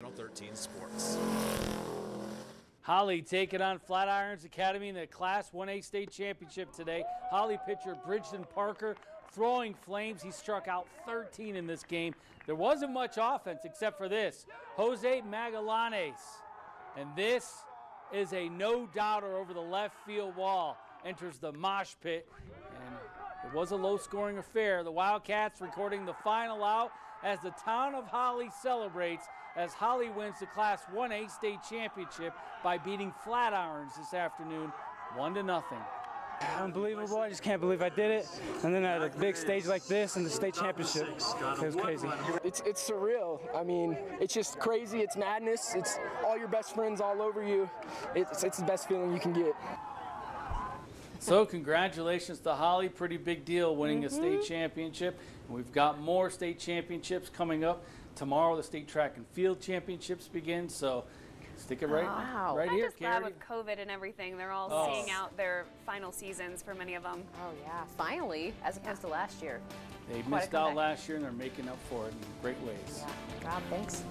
Channel 13 Sports. Holly taking on Flatirons Academy in the Class 1A state championship today. Holly pitcher Bridgeton Parker throwing flames. He struck out 13 in this game. There wasn't much offense except for this. Jose Magallanes. And this is a no doubter over the left field wall. Enters the mosh pit. And it was a low scoring affair. The Wildcats recording the final out as the town of Holly celebrates as Holly wins the Class 1A state championship by beating Flatirons this afternoon, one to nothing. Unbelievable. I just can't believe I did it. And then at a big stage like this and the state championship, it was crazy. It's, it's surreal. I mean, it's just crazy. It's madness. It's all your best friends all over you. It's, it's the best feeling you can get. So, congratulations to Holly. Pretty big deal winning a state mm-hmm. championship. And we've got more state championships coming up. Tomorrow, the state track and field championships begin. So, stick it right, Wow. right I'm here, just glad Carrie. with COVID and everything, they're all Oh. seeing out their final seasons for many of them. Oh yeah, finally, as opposed to last year. They Quite missed out last year and they're making up for it in great ways. Yeah. God, thanks.